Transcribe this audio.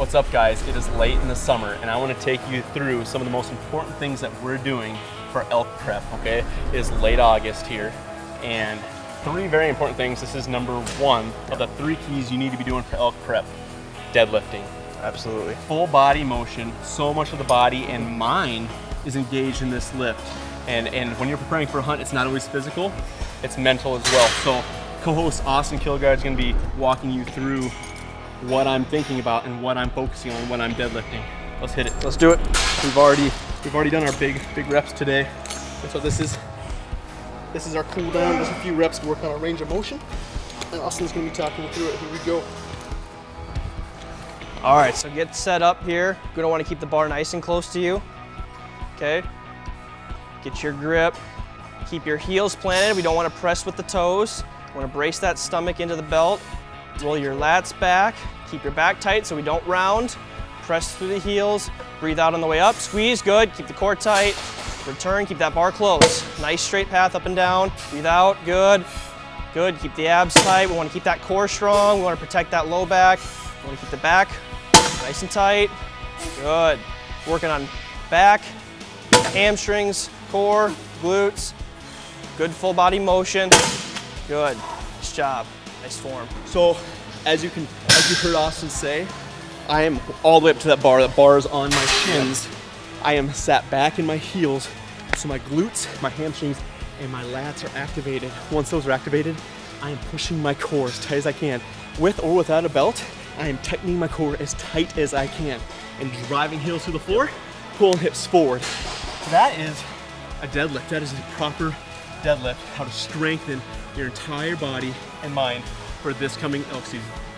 What's up guys? It is late in the summer and I want to take you through some of the most important things that we're doing for elk prep, okay? It is late August here and three very important things. This is number one of the three keys you need to be doing for elk prep. Deadlifting. Absolutely. Full body motion, so much of the body and mind is engaged in this lift. And, and when you're preparing for a hunt, it's not always physical, it's mental as well. So co-host Austin Kilgard is gonna be walking you through what I'm thinking about and what I'm focusing on when I'm deadlifting. Let's hit it. Let's do it. We've already we've already done our big big reps today. And so this is this is our cool down. Just a few reps to work on our range of motion. And Austin's gonna be talking through it. Here we go. All right, so get set up here. You're gonna wanna keep the bar nice and close to you. Okay. Get your grip. Keep your heels planted. We don't wanna press with the toes. We wanna brace that stomach into the belt. Roll your lats back. Keep your back tight so we don't round. Press through the heels. Breathe out on the way up. Squeeze, good. Keep the core tight. Return, keep that bar close. Nice straight path up and down. Breathe out, good. Good, keep the abs tight. We wanna keep that core strong. We wanna protect that low back. We wanna keep the back nice and tight. Good. Working on back, hamstrings, core, glutes. Good full body motion. Good. Nice job. Nice form. So as you can as you heard Austin say, I am all the way up to that bar. That bar is on my shins. I am sat back in my heels. So my glutes, my hamstrings, and my lats are activated. Once those are activated, I am pushing my core as tight as I can. With or without a belt, I am tightening my core as tight as I can and driving heels to the floor, pulling hips forward. That is a deadlift. That is a proper deadlift, how to strengthen your entire body and mind for this coming elk season.